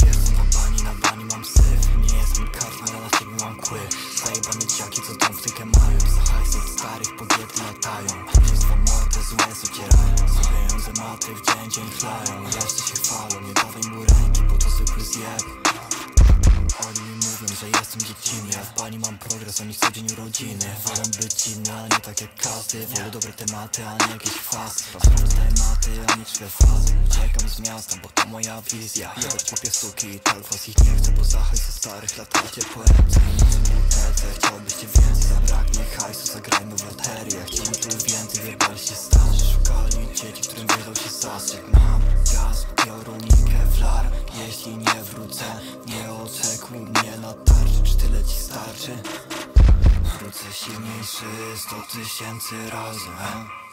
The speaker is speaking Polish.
Wiesz co na bani, na bani mam syf. Nie jestem kartą, ale na ciebie mam kły. Zajebane dziaki, co tą wtykę mają. Za hajs od starych pogiety latają. Wszystko mordę złe ocierają Zbijające maty w dzień, dzień chlają. Reszty się chwalą, nie dawaj mu że jestem dziecinny. Ja w bani mam progres, oni co dzień urodziny. Wolę być inny, a nie tak jak każdy Wolę dobre tematy, a nie jakieś chwasty Sprawdzę tematy, a nie czwarte fazy. Uciekam z miasta, bo to moja wizja. Jebać popie suki i tak was ich nie chcę Bo za hajs ze starych latacie po ręce I nic w butelce, chciałbyście więcej Zabraknie hajsu, zagrajmy w loterię. Chciałem tu więcej, wjebaliście starzy. Szukali dzieci, którym wydał się zastrzyk Mam gaz, i kevlar Jeśli nie wrócę, nie oczekuj mnie na tarczy Czy tyle ci starczy? Wrócę silniejszy sto tysięcy razy, he?